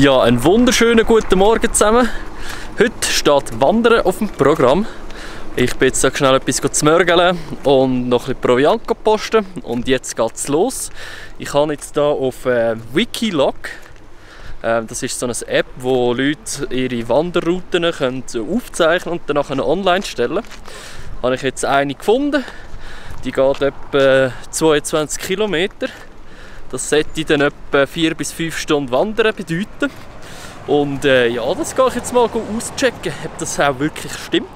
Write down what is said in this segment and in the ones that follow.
Ja, einen wunderschönen guten Morgen zusammen. Heute steht Wandern auf dem Programm. Ich bin jetzt schnell etwas zu mörgeln und noch ein bisschen Proviant posten. Und jetzt geht es los. Ich habe jetzt hier auf äh, Wikilog, äh, das ist so eine App, wo Leute ihre Wanderrouten können aufzeichnen und dann online stellen. Habe ich jetzt eine gefunden. Die geht etwa 22 Kilometer. Das sollte dann etwa 4 bis 5 Stunden Wandern bedeuten. Und äh, ja, das gehe ich jetzt mal auschecken, ob das auch wirklich stimmt.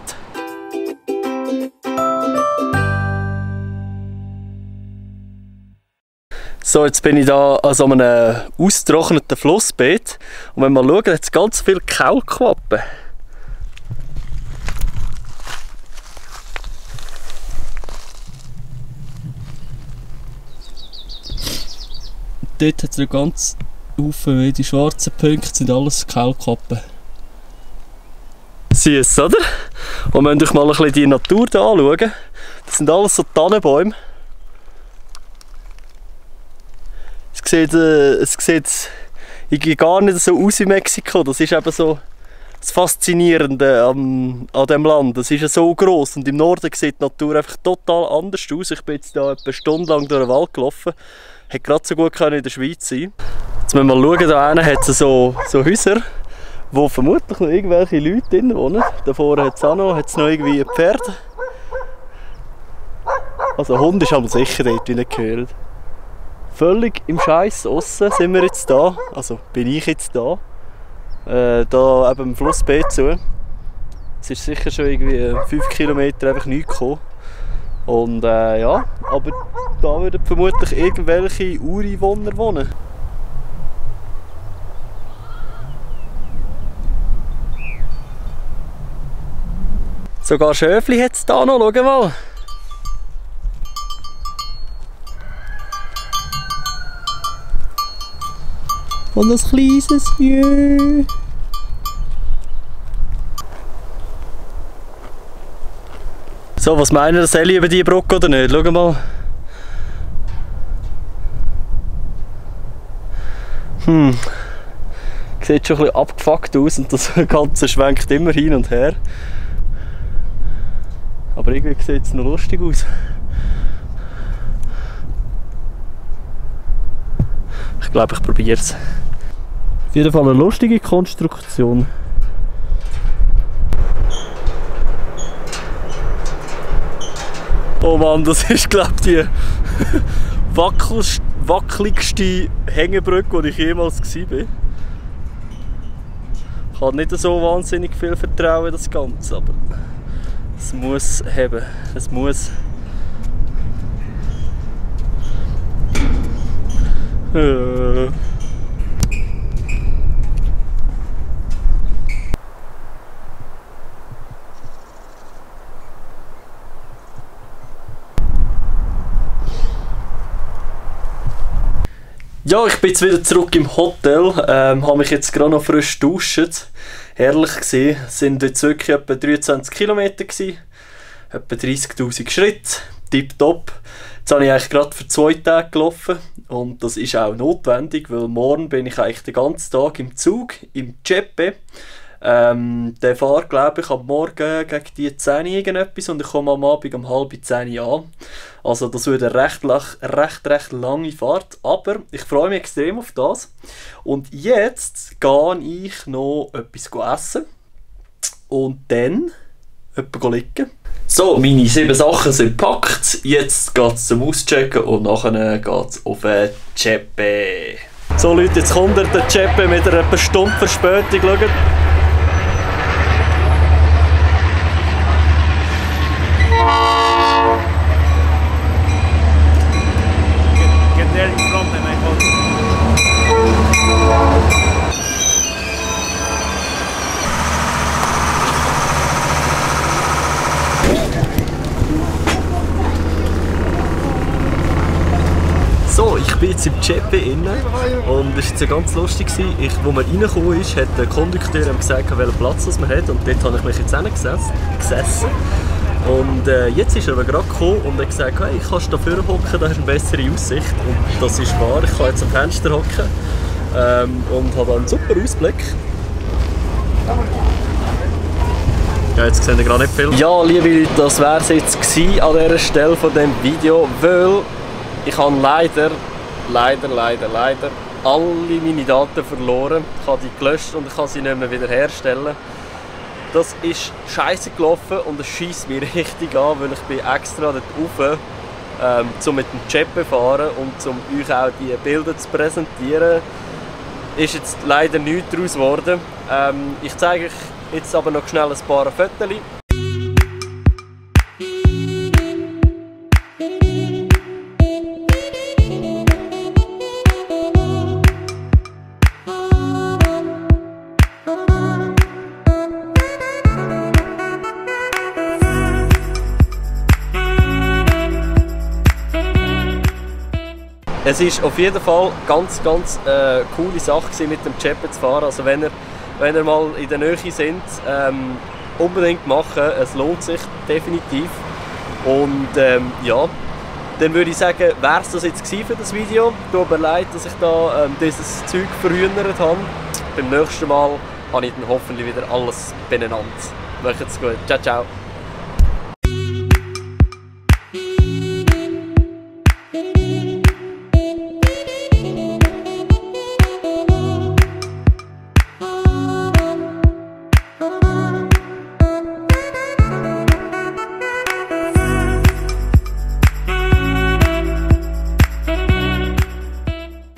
So, jetzt bin ich da an so einem ausgetrockneten Flussbeet. Und wenn wir schauen, hat es ganz viele Kaulquappen. Dort hat noch ganz Haufen, die schwarzen Punkte sind alles Kaulquappen. Süß, oder? Und wenn wir mal ein bisschen die Natur hier anschauen, das sind alles so Tannenbäume. Es sieht, äh, es sieht irgendwie gar nicht so aus wie Mexiko. Das ist eben so das Faszinierende an, an diesem Land. Es ist ja so groß und im Norden sieht die Natur einfach total anders aus. Ich bin jetzt da etwa eine Stunde lang durch den Wald gelaufen Hätte gerade so gut in der Schweiz sein Jetzt müssen wir mal schauen, da hinten hat es so, so Häuser, wo vermutlich noch irgendwelche Leute drin wohnen. Da vorne hat es auch noch, hat's noch irgendwie ein Pferd. Also ein Hund ist aber sicher dort, wie ihr gehört. Völlig im Scheiß aussen sind wir jetzt da. Also bin ich jetzt da. Äh, da eben im Flussbett zu. Es ist sicher schon irgendwie 5 Kilometer einfach nichts gekommen. Und äh, ja, aber da würden vermutlich irgendwelche Ureinwohner wohnen. Sogar Schöfli hat es da noch, schau mal. Und ein kleines Jö. So, was meinen das Ellie über die Brücke oder nicht? Schau mal. Hm. Sieht schon ein bisschen abgefuckt aus und das Ganze schwenkt immer hin und her. Aber irgendwie sieht es noch lustig aus. Ich glaube, ich probiere es. Auf jeden Fall eine lustige Konstruktion. Oh Mann, das ist glaube ich die wackeligste Hängebrücke, die ich jemals war. Ich habe nicht so wahnsinnig viel Vertrauen in das Ganze, aber es muss haben. Es muss. Äh. Ja, ich bin jetzt wieder zurück im Hotel. Ähm, habe mich jetzt gerade noch frisch duschen. Herrlich gesehen. Es sind jetzt wirklich etwa 23 Kilometer gewesen. Etwa 30.000 Schritte. Tipptopp. Jetzt habe ich eigentlich gerade für zwei Tage gelaufen. Und das ist auch notwendig, weil morgen bin ich eigentlich den ganzen Tag im Zug, im Cepe. Ähm, der fährt, glaube ich, am Morgen gegen die 10 irgendetwas und ich komme am Abend um halb 10 an. Also das wird eine recht, recht, recht lange Fahrt, aber ich freue mich extrem auf das. Und jetzt gehe ich noch etwas essen und dann etwas liegen. So, meine sieben Sachen sind gepackt. Jetzt geht es zum Auschecken und nachher geht es auf ein Chepe. So Leute, jetzt kommt der Chepe mit einer Stunde Verspätung. Schaut. Bin jetzt im Chepe innen und es war ganz lustig. Ich, wo man reingekommen ist, hat der Kondukteur gesagt, welchen Platz man hat und dort habe ich mich jetzt hingesessen. Und äh, jetzt ist er aber gerade gekommen und hat gesagt, hey, kannst du da vorne hocken, da hast du eine bessere Aussicht. Und das ist wahr, ich kann jetzt am Fenster hocken. ähm, und habe einen super Ausblick. Ja, jetzt seht ihr gerade nicht viel. Ja, liebe Leute, das wäre es jetzt an dieser Stelle von dem Video, weil ich habe leider, leider, leider, leider alle meine Daten verloren. Ich habe die gelöscht und ich kann sie nicht mehr wiederherstellen. Das ist scheiße gelaufen und es schießt mir richtig an, weil ich bin extra dort rauf, ähm, um mit dem Jet zu fahren und um euch auch die Bilder zu präsentieren. Ist jetzt leider nichts daraus geworden. Ähm, ich zeige euch jetzt aber noch schnell ein paar Fotos. Es ist auf jeden Fall ganz, ganz äh, coole Sache mit dem Jeppe zu fahren. Also wenn ihr, wenn ihr mal in der Nähe sind, ähm, unbedingt machen. Es lohnt sich definitiv. Und ähm, ja, dann würde ich sagen, wäre es das jetzt für das Video. Tut mir leid, dass ich da ähm, dieses Zeug verhühnert habe. Beim nächsten Mal habe ich dann hoffentlich wieder alles benannt. Macht's gut. Ciao, ciao.